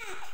Ah!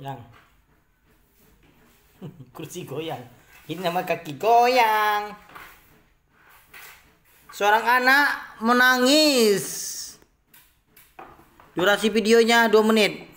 Yang. Kursi goyang. Ini nama kaki goyang. Seorang anak menangis. Durasi videonya 2 menit.